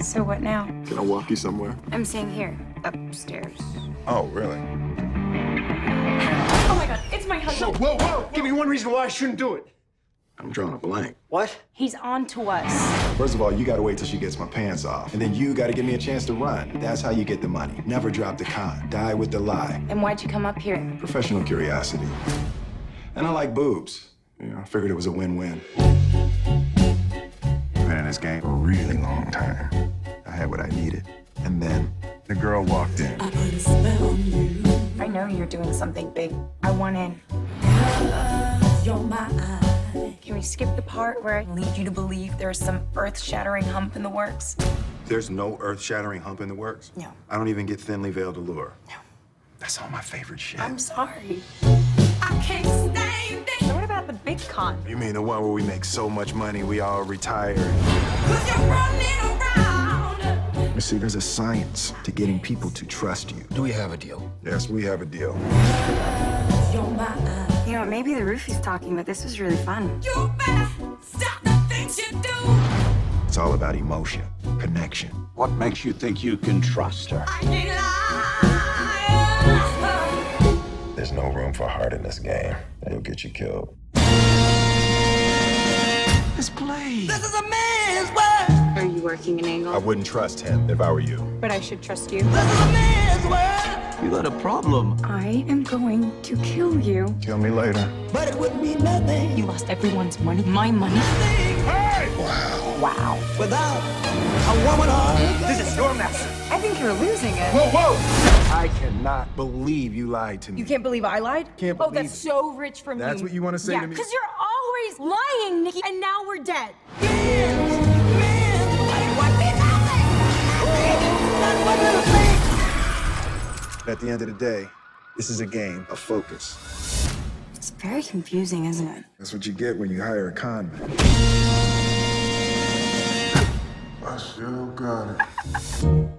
So what now? Can I walk you somewhere? I'm staying here, upstairs. Oh, really? Oh my god, it's my husband. Whoa, whoa! Give me one reason why I shouldn't do it. I'm drawing a blank. What? He's on to us. First of all, you gotta wait till she gets my pants off. And then you gotta give me a chance to run. That's how you get the money. Never drop the con. Die with the lie. And why'd you come up here? Professional curiosity. And I like boobs. You know, I figured it was a win-win. Been in this game for a really long time. I had what I needed. And then the girl walked in. I know you're doing something big. I want in. Can we skip the part where I lead you to believe there's some earth-shattering hump in the works? There's no earth-shattering hump in the works? No. I don't even get thinly veiled allure. No. That's all my favorite shit. I'm sorry. I can't stand it. So what the big con? You mean the one where we make so much money we all retire? Cause you're running around. You see, there's a science to getting people to trust you. Do we have a deal? Yes, we have a deal. You're my You know, maybe the roofie's talking, but this was really fun. You better stop the things you do. It's all about emotion, connection. What makes you think you can trust her? I. There's no room for heart in this game. It'll get you killed. Are you working an angle? I wouldn't trust him if I were you. But I should trust you. This is a man's world. You got a problem. I am going to kill you. Kill me later. But it would be nothing. You lost everyone's money, my money. Wow. Wow. Without a woman heart. This is your mess. I think you're losing it. Whoa, whoa! I cannot believe you lied to me. You can't believe I lied? Can't believe. Oh, that's it. so rich from you. That's what you wanna say yeah, to me? Because you're always lying, Nicky, and now we're dead. Men's, men's, but it would be nothing. Nothing. Not one little thing. At the end of the day, this is a game of focus. It's very confusing, isn't it? That's what you get when you hire a con man. I still got it.